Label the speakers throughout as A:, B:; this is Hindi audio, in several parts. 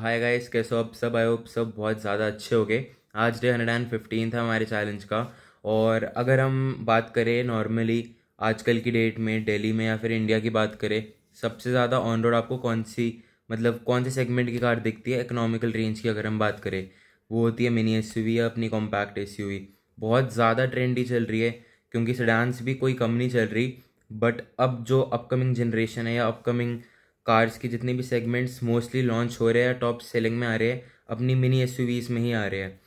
A: हाय गाइस कैसे हो आप सब? आए हो सब बहुत ज़्यादा अच्छे हो गए आज डे हंड्रेड एंड फिफ्टीन था हमारे चैलेंज का। और अगर हम बात करें नॉर्मली आजकल की डेट में दिल्ली में या फिर इंडिया की बात करें, सबसे ज़्यादा ऑन रोड आपको कौन सी मतलब कौन से सेगमेंट की कार दिखती है? इकोनॉमिकल रेंज की अगर हम बात करें, वो होती है मिनी एस या अपनी कॉम्पैक्ट एसयूवी बहुत ज़्यादा ट्रेंडी चल रही है, क्योंकि सडांस भी कोई कम नहीं चल रही। बट अब जो अपकमिंग जनरेशन है या अपकमिंग कार्स के जितने भी सेगमेंट्स मोस्टली लॉन्च हो रहे हैं, टॉप सेलिंग में आ रहे हैं, अपनी मिनी एस में ही आ रहे हैं।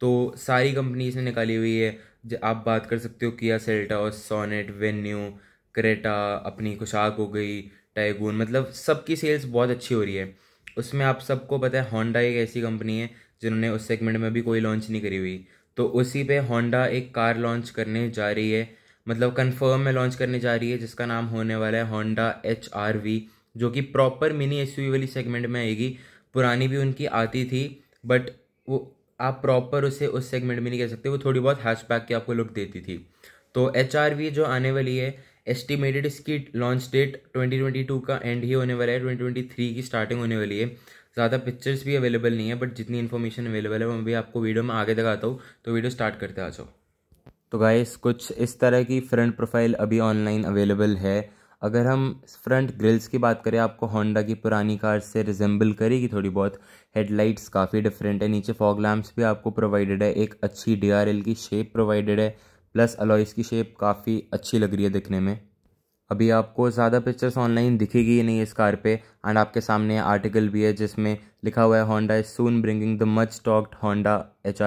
A: तो सारी कंपनीज़ ने निकाली हुई है। आप बात कर सकते हो किया सेल्टा सोनेट वेन्यू क्रेटा अपनी कुशाक हो गई टाइगून मतलब सबकी सेल्स बहुत अच्छी हो रही है। उसमें आप सबको पता है होंडा एक ऐसी कंपनी है, जिन्होंने उस सेगमेंट में भी कोई लॉन्च नहीं करी हुई। तो उसी पे होंडा एक कार लॉन्च करने जा रही है मतलब कंफर्म में लॉन्च करने जा रही है, जिसका नाम होने वाला है होंडा एच आर वी जो कि प्रॉपर मिनी एसयूवी वाली सेगमेंट में आएगी। पुरानी भी उनकी आती थी बट वो, आप प्रॉपर उसे उस सेगमेंट में नहीं कह सकते, वो थोड़ी बहुत हैचबैक की आपको लुक देती थी। तो एचआरवी जो आने वाली है एस्टिमेटेड इसकी लॉन्च डेट 2022 का एंड ही होने वाला है 2023 की स्टार्टिंग होने वाली है। ज़्यादा पिक्चर्स भी अवेलेबल नहीं है बट जितनी इन्फॉर्मेशन अवेलेबल है मैं भी आपको वीडियो में आगे दिखाता हूँ। तो वीडियो स्टार्ट करते आ जाओ तो गाइस कुछ इस तरह की फ्रंट प्रोफ़ाइल अभी ऑनलाइन अवेलेबल है। अगर हम फ्रंट ग्रिल्स की बात करें, आपको होंडा की पुरानी कार से रिजेंबल करेगी थोड़ी बहुत। हेडलाइट्स काफ़ी डिफरेंट है, नीचे फॉग लैम्प्स भी आपको प्रोवाइडेड है, एक अच्छी डीआरएल की शेप प्रोवाइडेड है प्लस अलॉइस की शेप काफ़ी अच्छी लग रही है दिखने में। अभी आपको ज़्यादा पिक्चर्स ऑनलाइन दिखेगी ही नहीं इस कार पे एंड आपके सामने आर्टिकल भी है जिसमें लिखा हुआ है Honda is soon bringing the much talked Honda H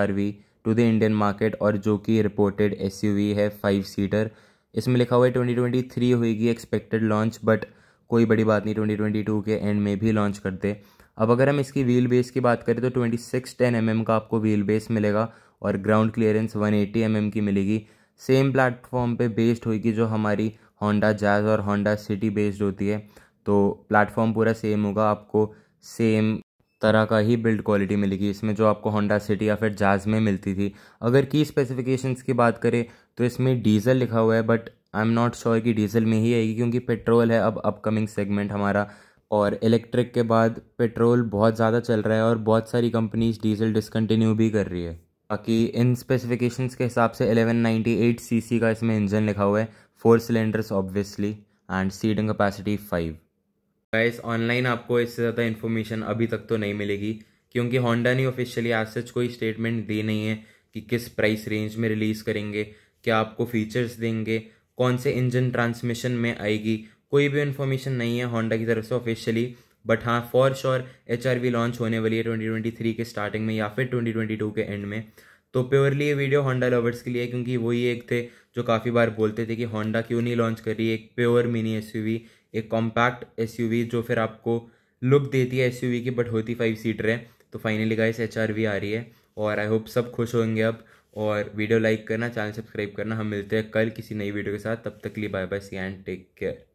A: two the Indian market और जो कि रिपोर्टेड SUV है फाइव सीटर इसमें लिखा हुआ है ट्वेंटी ट्वेंटी थ्री होगी एक्सपेक्टेड लॉन्च बट कोई बड़ी बात नहीं ट्वेंटी ट्वेंटी टू के एंड में भी लॉन्च करते अब अगर हम इसकी व्हील बेस की बात करें तो twenty six ten M M का आपको व्हील बेस मिलेगा और ground clearance one eighty M M की मिलेगी। सेम प्लेटफॉर्म पे बेस्ड होगी जो हमारी होंडा जैज़ और होंडा सिटी बेस्ड होती है। तो प्लेटफॉर्म पूरा सेम होगा, आपको सेम तरह का ही बिल्ड क्वालिटी मिलेगी। इसमें जो आपको होंडा सिटी या फिर जाज में मिलती थी। अगर की स्पेसिफिकेशंस की बात करें तो इसमें डीजल लिखा हुआ है but I am not sure कि डीजल में ही आएगी, क्योंकि पेट्रोल है अब अपकमिंग सेगमेंट हमारा। और इलेक्ट्रिक के बाद पेट्रोल बहुत ज़्यादा चल रहा है और बहुत सारी कंपनीज़ डीजल डिसकंटिन्यू भी कर रही है। बाकी इन स्पेसिफिकेशंस के हिसाब से 1198 सीसी का इसमें इंजन लिखा हुआ है। Four cylinders obviously and seating capacity five guys online आपको इससे ज़्यादा इन्फॉर्मेशन अभी तक तो नहीं मिलेगी, क्योंकि होंडा ने ऑफिशियली आज सच कोई स्टेटमेंट दी नहीं है कि किस प्राइस रेंज में रिलीज़ करेंगे, क्या आपको फीचर्स देंगे, कौन से इंजन ट्रांसमिशन में आएगी, कोई भी इन्फॉर्मेशन नहीं है होंडा की तरफ़ से ऑफिशियली बट हाँ फॉर श्योर एच लॉन्च होने वाली है ट्वेंटी के स्टार्टिंग में या फिर ट्वेंटी के एंड में। तो प्योरली ये वीडियो होंडा लवर्स के लिए क्योंकि वही एक थे जो काफ़ी बार बोलते थे कि होंडा क्यों नहीं लॉन्च कर रही एक प्योर मिनी एसयूवी एक कॉम्पैक्ट एसयूवी जो फिर आपको लुक देती है एसयूवी की बट होती फाइव सीटर है। तो फाइनली गाइस एच आ रही है और आई होप सब खुश होंगे अब। और वीडियो लाइक करना चैनल सब्सक्राइब करना। हम मिलते हैं कल किसी नई वीडियो के साथ। तब तक लिए bye bye see and take care